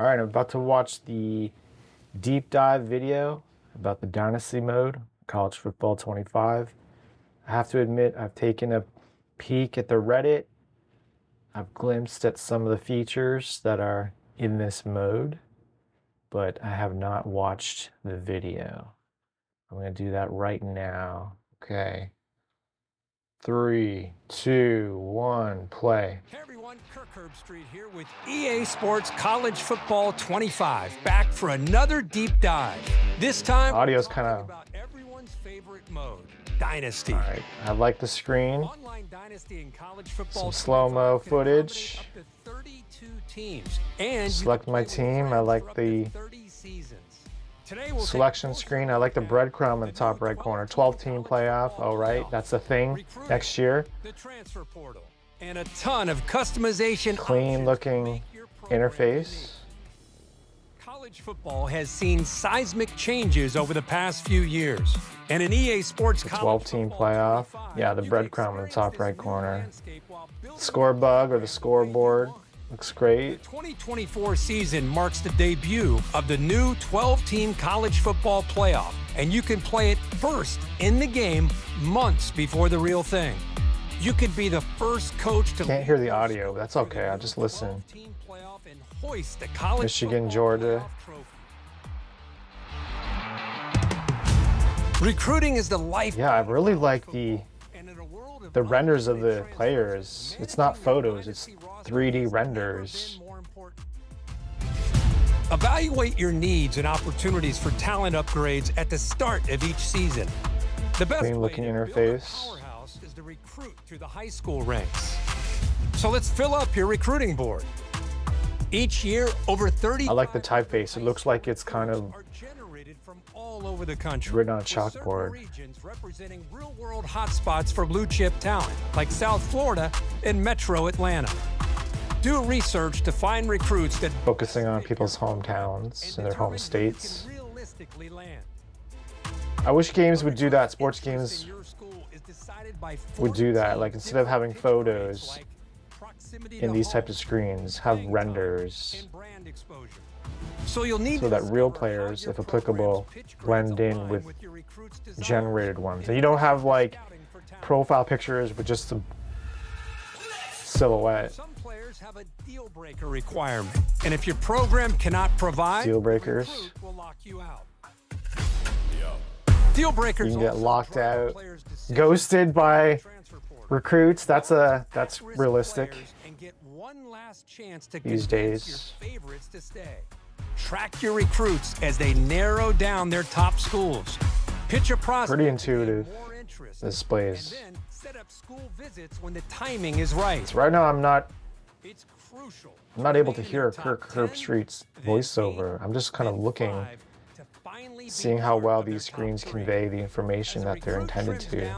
All right, I'm about to watch the deep dive video about the dynasty mode, college football 25. I have to admit, I've taken a peek at the Reddit. I've glimpsed at some of the features that are in this mode, but I have not watched the video. I'm going to do that right now. Okay. Three, two, one, play. 1 Kirk Herbstreit here with EA Sports College Football 25, back for another deep dive. This time, audio's kind of about everyone's favorite mode, Dynasty. All right, I like the screen. Online Dynasty college football. Some slow-mo footage. Up to 32 teams. And select my team. I like the selection screen. I like the breadcrumb in the top right corner. 12 team playoff. All right, that's the thing next year. The transfer portal and a ton of customization. Clean looking interface. College football has seen seismic changes over the past few years. And an EA Sports the 12 team playoff. Yeah, the breadcrumb in the top right corner. Score bug or the scoreboard. Looks great. The 2024 season marks the debut of the new 12-team college football playoff, and you can play it first in the game months before the real thing. You could be the first coach to Can't hear the audio, that's okay. I'll just listen. Michigan, Georgia. Recruiting is the life. Yeah, I really like the the renders of the players. It's not photos, it's 3D renders. Evaluate your needs and opportunities for talent upgrades at the start of each season. The best looking interface recruit through the high school ranks. So let's fill up your recruiting board. Each year, over 30. I like the typeface. It looks like it's kind of generated from all over the country. Written on a chalkboard. Regions representing real-world hotspots for blue chip talent, like South Florida and Metro Atlanta. Do research to find recruits that focusing on people's hometowns and their home states. Realistically, land. I wish games would do that. Sports games would do that. Like instead of having photos in these types of screens, have renders. So you'll need so that real players, if applicable, blend in with generated ones. And you don't have like profile pictures with just a silhouette Some players have a deal breaker requirement. And if your program cannot provide, deal breakers will lock you out. Deal breakers you can get locked out, ghosted by recruits. That's a that's realistic these days. Track your recruits as they narrow down their top schools. Pitch a prospect. Pretty intuitive displays. Set up school visits when the timing is right. So right now I'm not it's crucial. I'm not able to hear Kirk Herbstreit's voiceover. I'm just kind of looking, seeing how well these screens convey the information that they're intended to.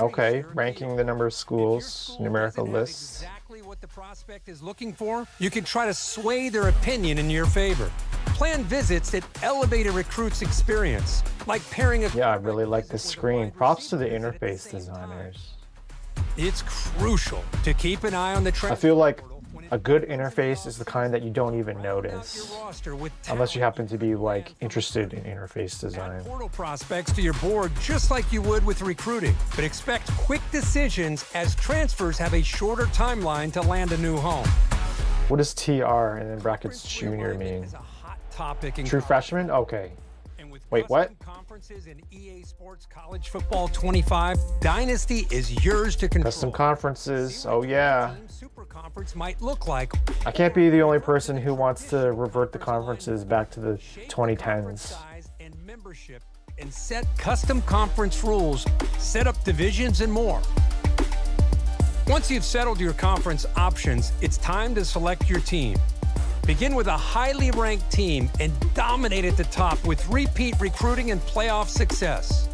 Okay, ranking the number of schools, numerical lists. Exactly what the prospect is looking for. You can try to sway their opinion in your favor. Plan visits that elevate a recruit's experience, like pairing a. Yeah, I really like this screen. Props to the interface designers. It's crucial to keep an eye on the trend. I feel like a good interface is the kind that you don't even notice unless you happen to be like interested in interface design. Portal prospects to your board just like you would with recruiting, but expect quick decisions as transfers have a shorter timeline to land a new home. What does TR and then brackets junior mean? True freshman? Okay. Wait, what? Conferences in EA Sports College Football 25, Dynasty is yours to control. Custom conferences. Oh yeah. Super conference might look like. I can't be the only person who wants to revert the conferences back to the 2010s. And membership and set custom conference rules, set up divisions and more. Once you've settled your conference options, it's time to select your team. Begin with a highly ranked team and dominate at the top with repeat recruiting and playoff success.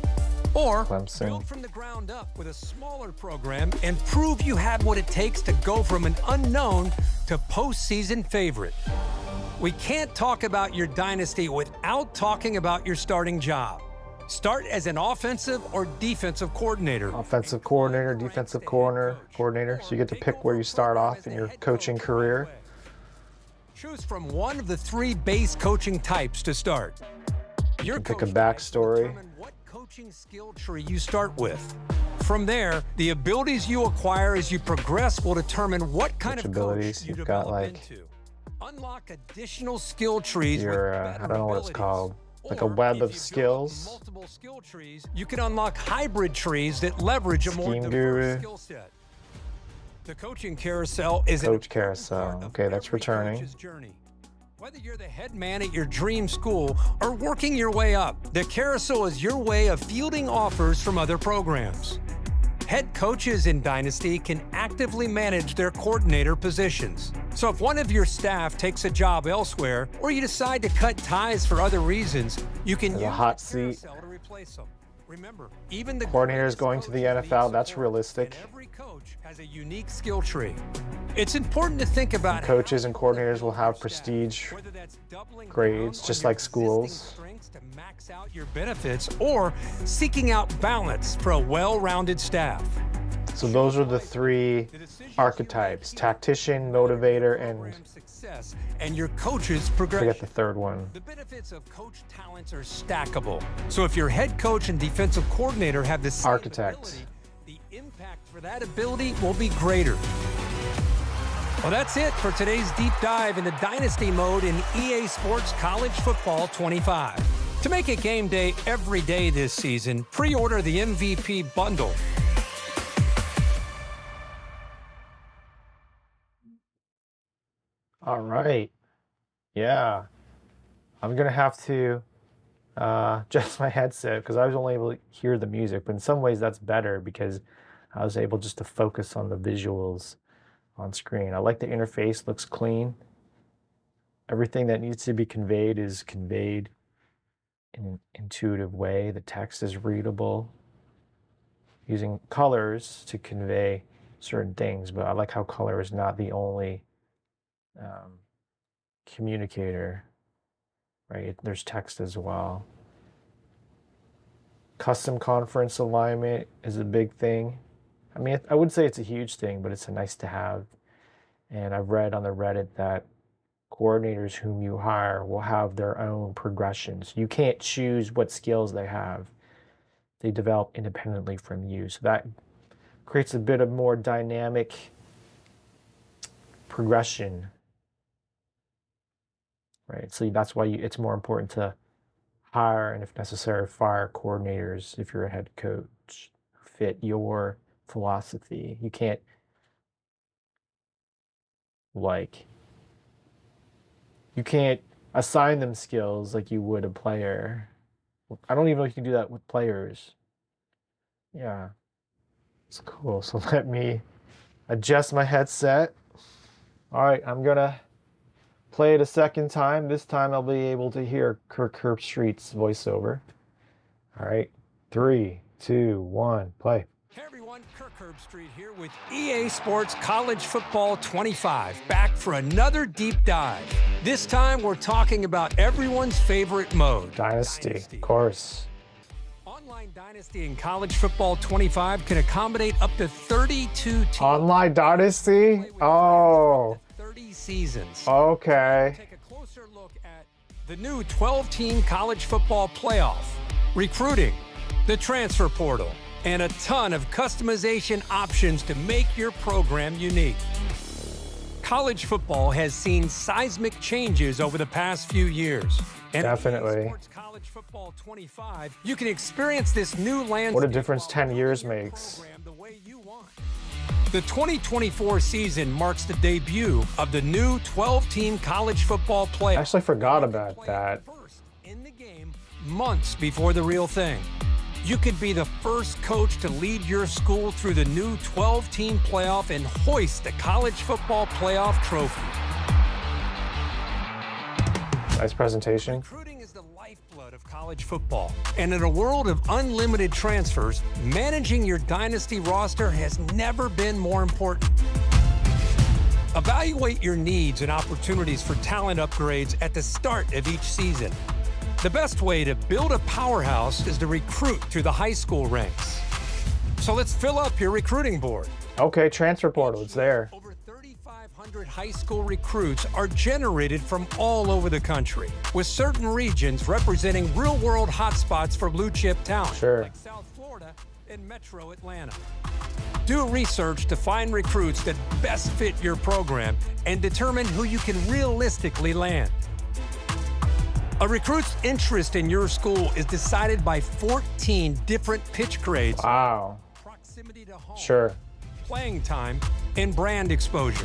Or Clemson. build from the ground up with a smaller program and prove you have what it takes to go from an unknown to postseason favorite. We can't talk about your dynasty without talking about your starting job. Start as an offensive or defensive coordinator. Offensive coordinator, defensive corner, coordinator. So you get to pick where you start off in your coaching career. Choose from one of the three base coaching types to start. You can pick a backstory. What coaching skill tree you start with. From there, the abilities you acquire as you progress will determine what kind Which of abilities coach you you've got, like, into. Unlock additional skill trees Your, with uh, I don't know what it's called, like a web of skills. Multiple skill trees, you can unlock hybrid trees that leverage a more diverse skill set. The coaching carousel is Coach carousel. Okay, that's returning. journey. Whether you're the head man at your dream school or working your way up, the carousel is your way of fielding offers from other programs. Head coaches in Dynasty can actively manage their coordinator positions. So if one of your staff takes a job elsewhere or you decide to cut ties for other reasons, you can There's a hot the seat. to replace them. Remember, even the Coordinators going to the NFL, that's realistic. every coach has a unique skill tree. It's important to think about Coaches and coordinators will have prestige staff, whether that's doubling grades, just like schools. to max out your benefits or seeking out balance for a well-rounded staff. So those are the three The decisions you archetypes: tactician, motivator, and success and your coach's progression. forget the third one. The benefits of coach talents are stackable. So if your head coach and defensive coordinator have the same Architects. ability, the impact for that ability will be greater. Well, that's it for today's deep dive into Dynasty mode in EA Sports College Football 25. To make it game day every day this season, pre-order the MVP bundle. All right. Yeah. I'm going to have to uh, adjust my headset because I was only able to hear the music. But in some ways, that's better because I was able just to focus on the visuals on screen. I like the interface, looks clean. Everything that needs to be conveyed is conveyed in an intuitive way. The text is readable. Using colors to convey certain things, but I like how color is not the only um, communicator, right? There's text as well. Custom conference alignment is a big thing. I mean, I would say it's a huge thing, but it's a nice to have. And I've read on the Reddit that coordinators whom you hire will have their own progressions. You can't choose what skills they have. They develop independently from you. So that creates a bit of more dynamic progression right? So that's why you, it's more important to hire and, if necessary, fire coordinators if you're a head coach who fit your philosophy. You can't like you can't assign them skills like you would a player. I don't even know if you can do that with players. Yeah. It's cool. So let me adjust my headset. All right, I'm gonna play it a second time. This time I'll be able to hear Kirk Herbstreit's voiceover. All right, three, two, one, play. Hey everyone, Kirk Herbstreit here with EA Sports College Football 25, back for another deep dive. This time we're talking about everyone's favorite mode. Dynasty, of course. Online Dynasty in College Football 25 can accommodate up to 32 teams. Online Dynasty? Oh, friends for up to 30 seasons. okay. Take a closer look at the new 12 team college football playoff, recruiting, the transfer portal, and a ton of customization options to make your program unique. College football has seen seismic changes over the past few years. And Definitely. Sports College Football 25, you can experience this new landscape. What a difference 10 years makes. program The 2024 season marks the debut of the new 12-team college football playoff. I actually forgot about that. First in the game, months before the real thing. You could be the first coach to lead your school through the new 12-team playoff and hoist the college football playoff trophy. Nice presentation. Of college football. And in a world of unlimited transfers, managing your dynasty roster has never been more important. Evaluate your needs and opportunities for talent upgrades at the start of each season. The best way to build a powerhouse is to recruit through the high school ranks. So let's fill up your recruiting board. Okay, transfer portal, it's there. Over 3,500 100 high school recruits are generated from all over the country, with certain regions representing real-world hotspots for blue chip talent, Sure. like South Florida and Metro Atlanta. Do research to find recruits that best fit your program and determine who you can realistically land. A recruit's interest in your school is decided by 14 different pitch grades, Wow. proximity to home, Sure. Playing time, and brand exposure.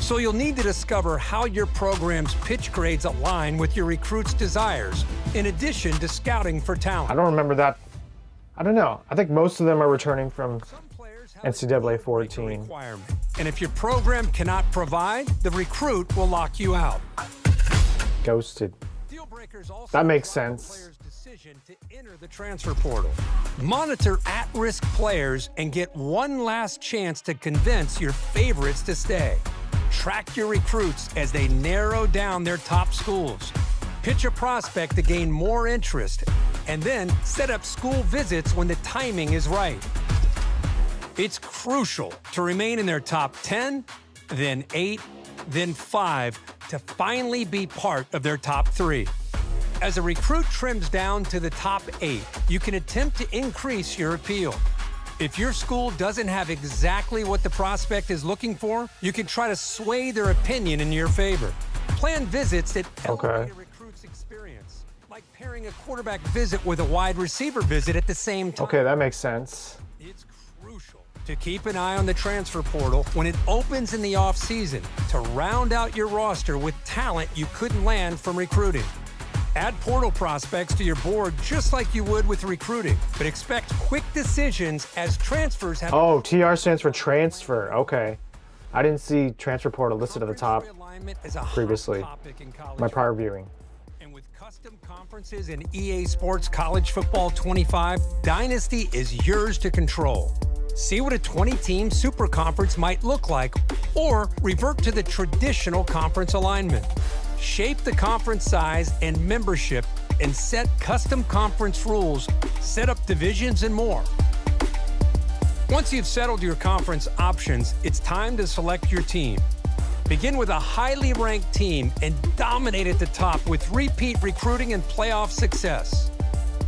So you'll need to discover how your program's pitch grades align with your recruit's desires, in addition to scouting for talent. I don't remember that. I don't know. I think most of them are returning from Some players have a NCAA 14. and if your program cannot provide, the recruit will lock you out. ghosted. That makes sense. Decision to enter the transfer portal. Monitor at-risk players and get one last chance to convince your favorites to stay. Track your recruits as they narrow down their top schools. Pitch a prospect to gain more interest, and then set up school visits when the timing is right. It's crucial to remain in their top 10, then 8, then 5 to finally be part of their top 3. As a recruit trims down to the top 8, you can attempt to increase your appeal. If your school doesn't have exactly what the prospect is looking for, you can try to sway their opinion in your favor. Plan visits that elevate Okay. a recruit's experience, like pairing a quarterback visit with a wide receiver visit at the same time. Okay, that makes sense. It's crucial to keep an eye on the transfer portal when it opens in the offseason to round out your roster with talent you couldn't land from recruiting. Add portal prospects to your board just like you would with recruiting, but expect quick decisions as transfers have Oh, TR stands for transfer. Okay. I didn't see transfer portal listed at the top Realignment is a hot previously. topic in college my prior viewing. And with custom conferences in EA Sports College Football 25, Dynasty is yours to control. See what a 20 team super conference might look like, or revert to the traditional conference alignment. Shape the conference size and membership, and set custom conference rules, set up divisions, and more. Once you've settled your conference options, it's time to select your team. Begin with a highly ranked team and dominate at the top with repeat recruiting and playoff success.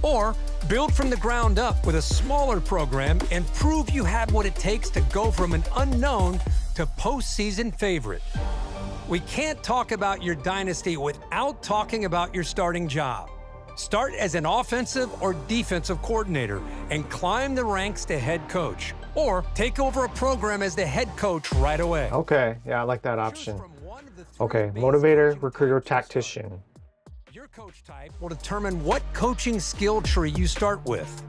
Or build from the ground up with a smaller program and prove you have what it takes to go from an unknown to postseason favorite. We can't talk about your dynasty without talking about your starting job. Start as an offensive or defensive coordinator and climb the ranks to head coach. Or take over a program as the head coach right away. Okay, yeah, I like that option. from one of the three Okay, motivator, recruiter, tactician. Your coach type will determine what coaching skill tree you start with.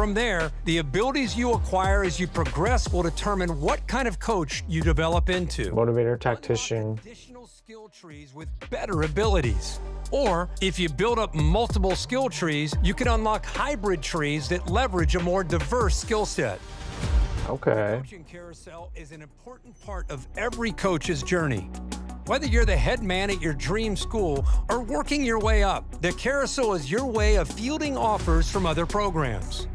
From there, the abilities you acquire as you progress will determine what kind of coach you develop into. Motivator, tactician. Additional skill trees with better abilities. Or if you build up multiple skill trees, you can unlock hybrid trees that leverage a more diverse skill set. Okay. Coaching carousel is an important part of every coach's journey. Whether you're the head man at your dream school or working your way up, the carousel is your way of fielding offers from other programs.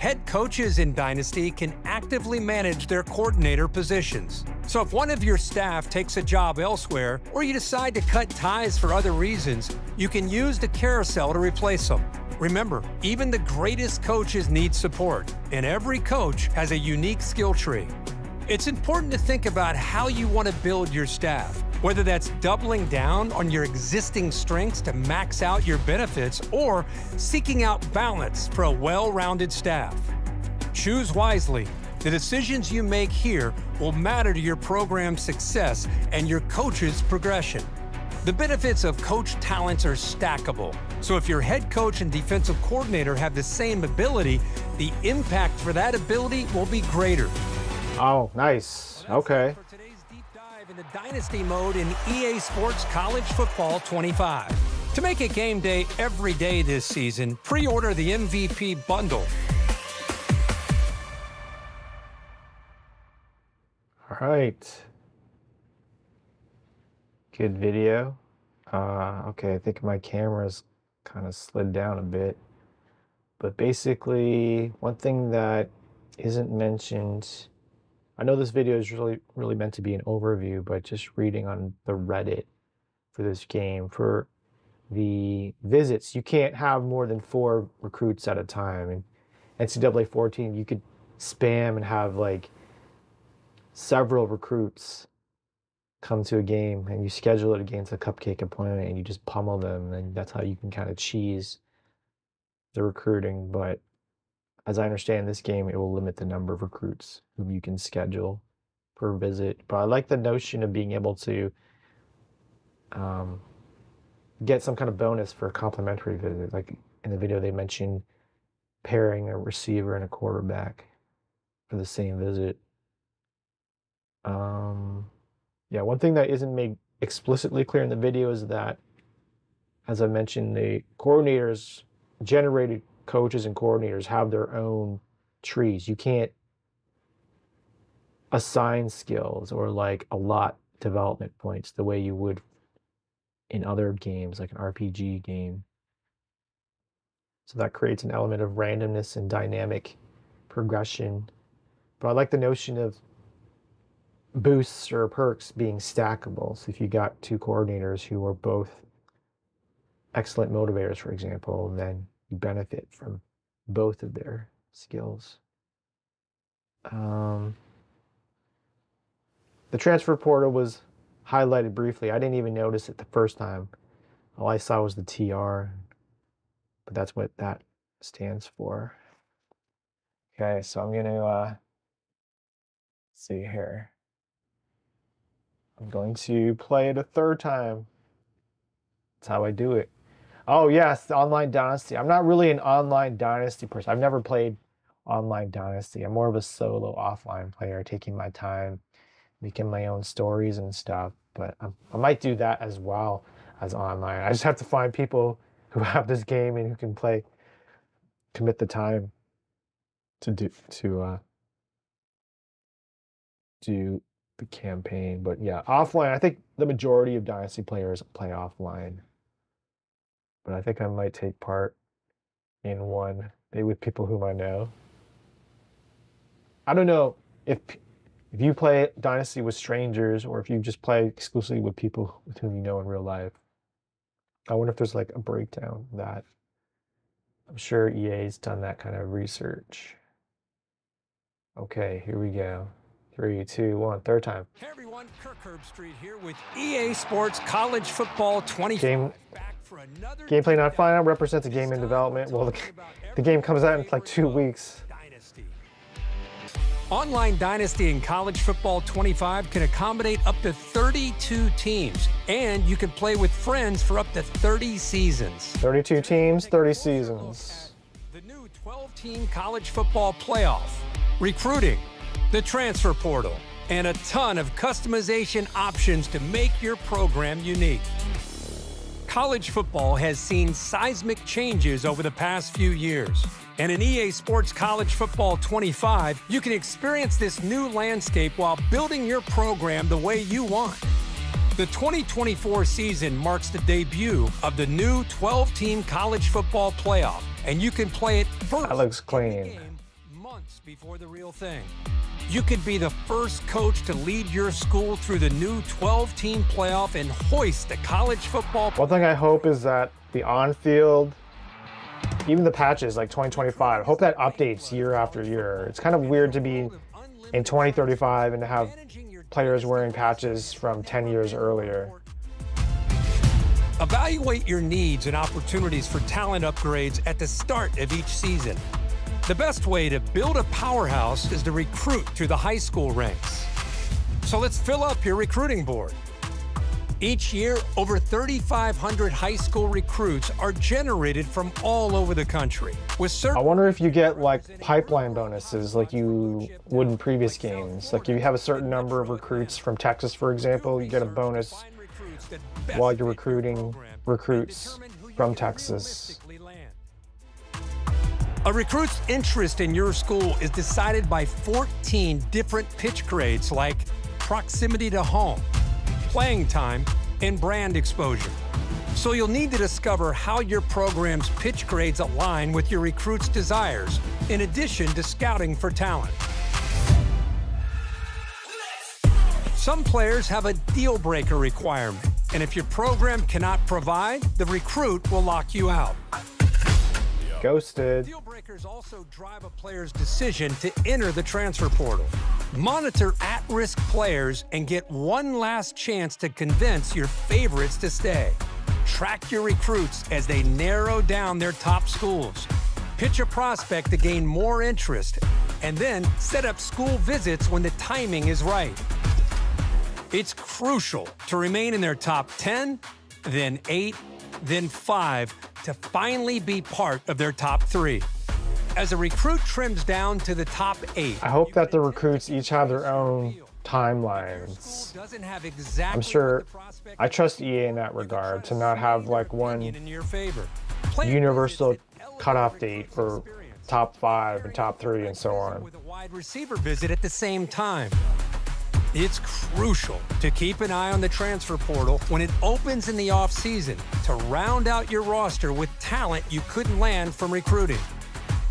Head coaches in Dynasty can actively manage their coordinator positions. So if one of your staff takes a job elsewhere or you decide to cut ties for other reasons, you can use the carousel to replace them. Remember, even the greatest coaches need support, and every coach has a unique skill tree. It's important to think about how you want to build your staff, whether that's doubling down on your existing strengths to max out your benefits or seeking out balance for a well rounded staff. Choose wisely. The decisions you make here will matter to your program's success and your coach's progression. The benefits of coach talents are stackable. So if your head coach and defensive coordinator have the same ability, the impact for that ability will be greater. Oh, nice. Okay. For today's deep dive into Dynasty mode in EA Sports College Football 25. To make it game day every day this season, pre-order the MVP bundle. All right. Good video. Uh, okay, I think my camera's kind of slid down a bit. But basically, one thing that isn't mentioned I know this video is really really meant to be an overview, but just reading on the Reddit for this game for the visits, you can't have more than four recruits at a time. And NCAA 14, you could spam and have like several recruits come to a game and you schedule it against a cupcake opponent and you just pummel them and that's how you can kind of cheese the recruiting but as i understand this game it will limit the number of recruits whom you can schedule per visit but i like the notion of being able to um, get some kind of bonus for a complimentary visit like in the video they mentioned pairing a receiver and a quarterback for the same visit. Um, yeah, one thing that isn't made explicitly clear in the video is that, as I mentioned, the coordinators, generated coaches and coordinators have their own trees. You can't assign skills or like a lot development points the way you would in other games, like an RPG game. So that creates an element of randomness and dynamic progression. But I like the notion of boosts or perks being stackable. So if you got two coordinators who are both excellent motivators, for example, then benefit from both of their skills. Um, the transfer portal was highlighted briefly. I didn't even notice it the first time. All I saw was the TR, but that's what that stands for. Okay, so I'm going to uh, see here. I'm going to play it a third time. That's how I do it. Oh yes, online Dynasty. I'm not really an online Dynasty person. I've never played online Dynasty. I'm more of a solo offline player, taking my time, making my own stories and stuff. But I, I might do that as well as online. I just have to find people who have this game and who can play, commit the time to do to uh, do the campaign. But yeah, offline, I think the majority of Dynasty players play offline. But I think I might take part in one, maybe with people whom I know. I don't know if if you play Dynasty with strangers or if you just play exclusively with people with whom you know in real life. I wonder if there's like a breakdown that I'm sure EA's done that kind of research. Okay, here we go. Three, two, one, third time. Hey everyone, Kirk Herbstreit here with EA Sports College Football 20. Game, gameplay not final represents a game in development. Well, the, the game comes out in like two weeks. Online Dynasty in College Football 25 can accommodate up to 32 teams, and you can play with friends for up to 30 seasons. 32 teams, 30 seasons. The new 12-team college football playoff. Recruiting the transfer portal, and a ton of customization options to make your program unique. College football has seen seismic changes over the past few years. And in EA Sports College Football 25, you can experience this new landscape while building your program the way you want. The 2024 season marks the debut of the new 12 team college football playoff, and you can play it first. That looks clean. Months before the real thing. You could be the first coach to lead your school through the new 12 team playoff and hoist the college football. One thing I hope is that the on field, even the patches like 2025, I hope that updates year after year. It's kind of weird to be in 2035 and to have players wearing patches from 10 years earlier. Evaluate your needs and opportunities for talent upgrades at the start of each season. The best way to build a powerhouse is to recruit through the high school ranks. So let's fill up your recruiting board. Each year, over 3,500 high school recruits are generated from all over the country. With certain I wonder if you get like pipeline bonuses like you would in previous games. Like if you have a certain number of recruits from Texas, for example, you get a bonus while you're recruiting recruits from Texas. A recruit's interest in your school is decided by 14 different pitch grades like proximity to home, playing time, and brand exposure. So you'll need to discover how your program's pitch grades align with your recruit's desires, in addition to scouting for talent. Some players have a deal breaker requirement, and if your program cannot provide, the recruit will lock you out. Ghosted. Deal breakers also drive a player's decision to enter the transfer portal. Monitor at risk players and get one last chance to convince your favorites to stay. Track your recruits as they narrow down their top schools. Pitch a prospect to gain more interest, and then set up school visits when the timing is right. It's crucial to remain in their top 10, then 8, then 5 to finally be part of their top 3. As a recruit trims down to the top 8, I hope that the recruits each have their own timelines. Exactly I'm sure I trust EA in that regard to not have like one universal cutoff date for top five and top three and so on. With a wide receiver visit at the same time. It's crucial to keep an eye on the transfer portal when it opens in the offseason to round out your roster with talent you couldn't land from recruiting.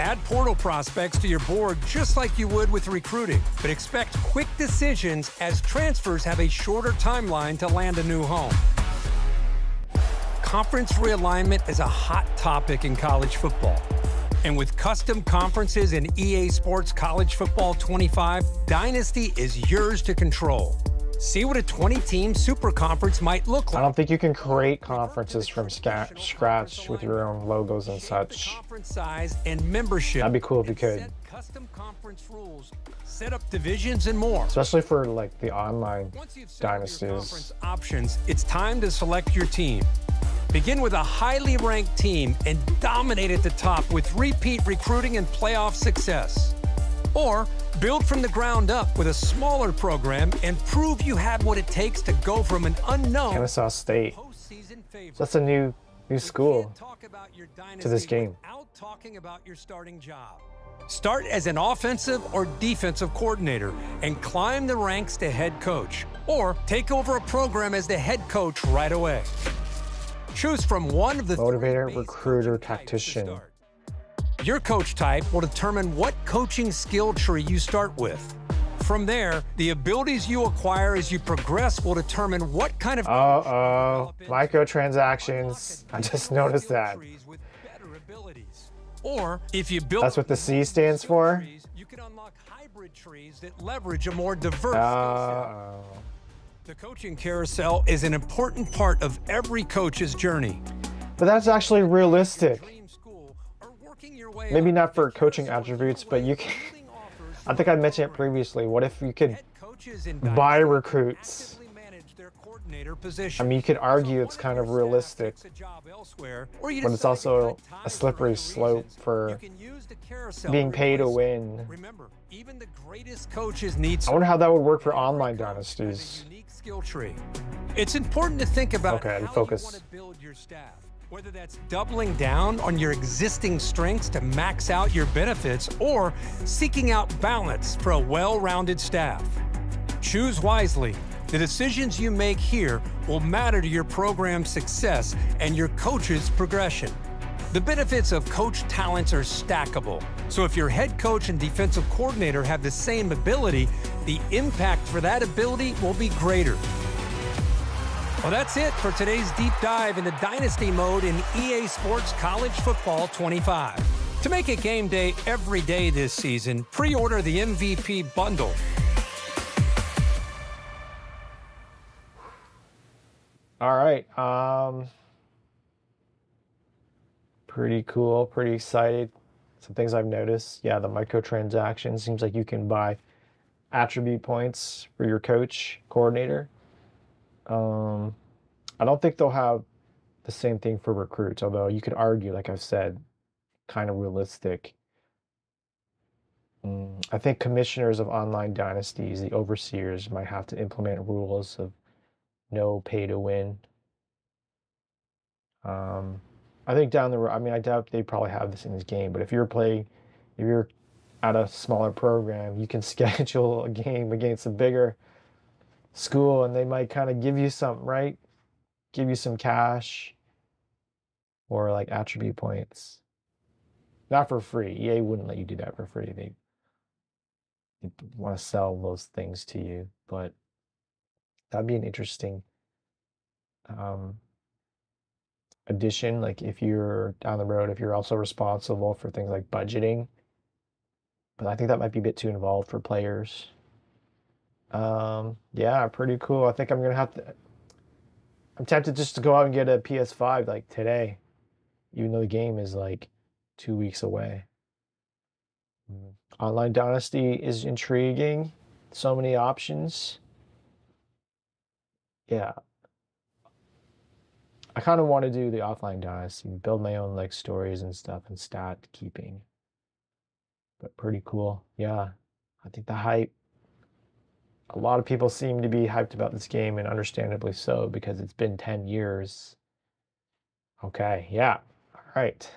Add portal prospects to your board just like you would with recruiting, but expect quick decisions as transfers have a shorter timeline to land a new home. Conference realignment is a hot topic in college football. And with custom conferences in EA Sports College Football 25, Dynasty is yours to control. See what a 20-team super conference might look like. I don't think you can create conferences from scratch with your own logos and such. Conference size and membership. That'd be cool if you could. Custom conference rules, set up divisions and more. Especially for like the online dynasties. Options, it's time to select your team. Begin with a highly ranked team and dominate at the top with repeat recruiting and playoff success. Or build from the ground up with a smaller program and prove you have what it takes to go from an unknown Kennesaw State. That's a new new school to this game. talking about your starting job. Start as an offensive or defensive coordinator and climb the ranks to head coach. Or take over a program as the head coach right away. Choose from one of the motivator, recruiter, tactician. Your coach type will determine what coaching skill tree you start with. From there, the abilities you acquire as you progress will determine what kind of. Uh oh, microtransactions. I just noticed that. Or if you build. That's what the C stands for. You can unlock hybrid trees that leverage a more diverse. Uh oh. The coaching carousel is an important part of every coach's journey. But that's actually realistic. Maybe not for coaching attributes, but you can. I think I mentioned it previously. What if you could buy recruits? I mean, you could argue it's kind of realistic, but it's also a slippery slope for being paid to win. Even the greatest coaches. I wonder how that would work for online dynasties skill tree. It's important to think about okay, how you want to build your staff. Whether that's doubling down on your existing strengths to max out your benefits or seeking out balance for a well-rounded staff. Choose wisely. The decisions you make here will matter to your program's success and your coach's progression. The benefits of coach talents are stackable. So if your head coach and defensive coordinator have the same ability, the impact for that ability will be greater. Well, that's it for today's deep dive into Dynasty mode in EA Sports College Football 25. To make it game day every day this season, pre-order the MVP bundle. All right. Um, pretty cool. Pretty excited. Some things I've noticed. Yeah, the microtransaction seems like you can buy attribute points for your coach coordinator. Um, I don't think they'll have the same thing for recruits, although you could argue, like I've said, kind of realistic. Mm, I think commissioners of online dynasties, the overseers, might have to implement rules of no pay to win. Um, I think down the road, I mean, I doubt they probably have this in this game, but if you're playing, if you're at a smaller program, you can schedule a game against a bigger school and they might kind of give you something, right? Give you some cash or like attribute points. Not for free. EA wouldn't let you do that for free. They, want to sell those things to you, but that'd be an interesting um, addition. Like if you're down the road, if you're also responsible for things like budgeting, but I think that might be a bit too involved for players. Um, yeah, pretty cool. I think I'm gonna have to. I'm tempted just to go out and get a PS5 like today, even though the game is like two weeks away. Online Dynasty is intriguing. So many options. Yeah. I kind of want to do the offline Dynasty, and build my own like stories and stuff and stat keeping. But pretty cool. Yeah. I think the hype a lot of people seem to be hyped about this game and understandably so because it's been 10 years. Okay, yeah. All right.